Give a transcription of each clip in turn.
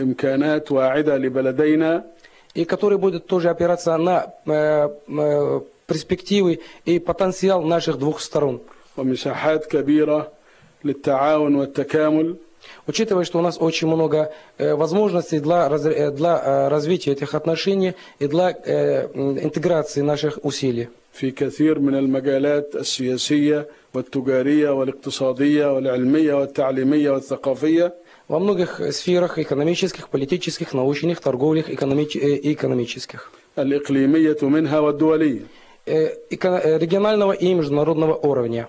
إمكانات واعدة لبلدينا и который будет тоже опираться на э, э, перспективы и потенциал наших двух сторон. ومساحات كبيرة للتعاون والتكامل Учитывая, что у нас очень много э, возможностей для, раз- э, для э, развития этих отношений и для э, м, интеграции наших усилий. في كثير من المجالات السياسية والتجارية والاقتصادية والعلمية والتعليمية والثقافية Во многих сферах экономических, политических, научных, торговых экономич- э, и экономических. الإقليمية منها والدولية Э, эко- э, регионального и международного уровня.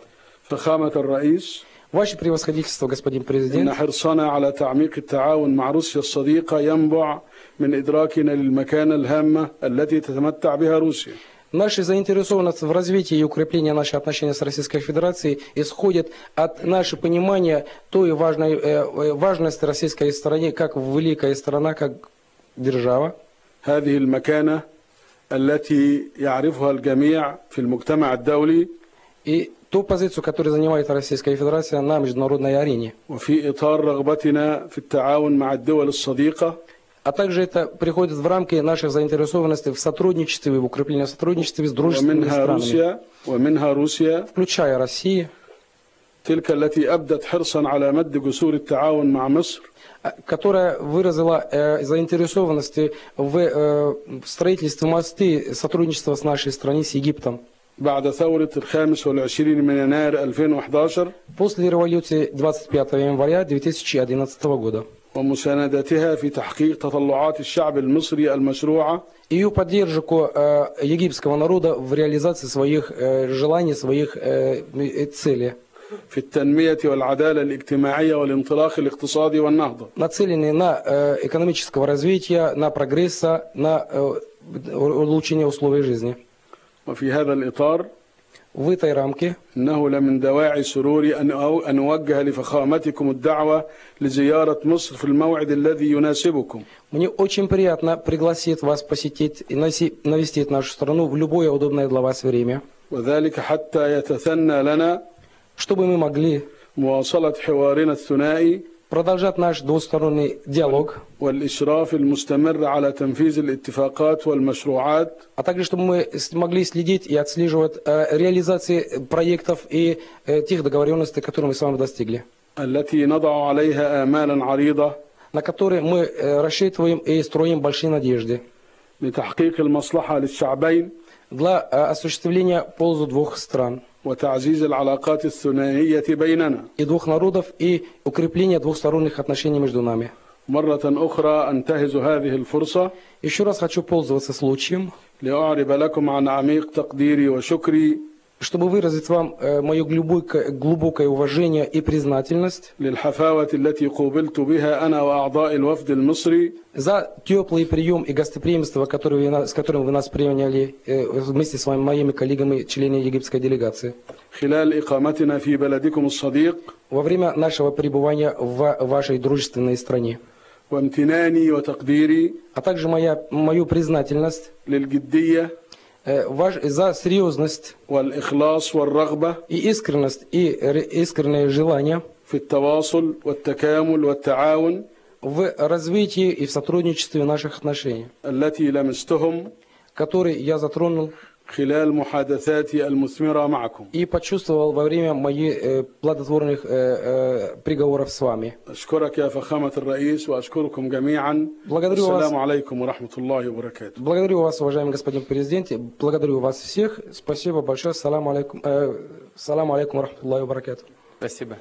فخامة الرئيس Ваше превосходительство, господин إن президент, حرصنا على تعميق التعاون مع روسيا الصديقة ينبع من إدراكنا للمكانة الهامة التي تتمتع بها روسيا Наша заинтересованность в развитии и укреплении наших отношений с Российской Федерацией исходит от нашего понимания той важной, э, э, важности российской страны как великая страна, как держава. هذه المكانة التي يعرفها الجميع في المجتمع الدولي И ту позицию, которую занимает Российская Федерация на международной арене. وفي إطار رغبتنا في التعاون مع الدول الصديقة А также это приходит в рамки наших заинтересованностей в сотрудничестве и в укреплении сотрудничества с дружественными ومنها странами, روسيا ومنها روسيا включая Россию, تلك التي أبدت حرصا على مد جسور التعاون مع مصر а, которая выразила э, заинтересованность в э, строительстве мосты сотрудничества с нашей страной, с Египтом. بعد ثورة الخامس والعشرين من يناير 2011 После революции 25 января 2011 года. ومساندتها في تحقيق تطلعات الشعب المصري المشروعة Ее поддержку э, египетского народа в реализации своих э, желаний, своих э, э, целей, في التنمية والعدالة الاجتماعية والانطلاق الاقتصادي والنهضة нацеленные на э, экономического развития, на прогресса, на э, улучшение условий жизни. وفي هذا الإطار В этой рамке إنه لمن دواعي سروري أن أو- أن أوجه لفخامتكم الدعوة لزيارة مصر في الموعد الذي يناسبكم мне очень приятно пригласить вас посетить и носи- навестить нашу страну в любое удобное для вас время, وذلك حتى يتثنى لنا чтобы мы могли مواصلة حوارنا الثنائي продолжать наш двусторонний диалог, والإشراف المستمر على تنفيذ الاتفاقات والمشروعات а также чтобы мы с- могли следить и отслеживать э, реализации проектов и э, тех договоренностей, которые мы с вами достигли, التي نضع عليها آمالا عريضة на которые мы э, рассчитываем и строим большие надежды لتحقيق المصلحة للشعبين для э, осуществления пользу двух стран وتعزيز العلاقات الثنائية بيننا и двух народов и укрепления двухсторонних отношений между нами. مرة أخرى أنتهز هذه الفرصة Еще раз хочу пользоваться случаем, لأعرب لكم عن عميق تقديري وشكري чтобы выразить вам э, мое глубокое, глубокое уважение и признательность за теплый прием и гостеприимство, который вы, с которым вы нас приняли э, вместе с вами, моими коллегами, членами египетской делегации. Во время нашего пребывания в вашей дружественной стране. а также моя, мою признательность Э, за серьезность и искренность и искреннее желание в развитии и в сотрудничестве наших отношений, которые я затронул и почувствовал во время моих э, плодотворных э, э, приговоров с вами. Благодарю вас. Благодарю вас, уважаемый господин президент. Благодарю вас всех. Спасибо большое. Салам алейкум. Э, салам алейкум рахматуллахи баракату. Спасибо.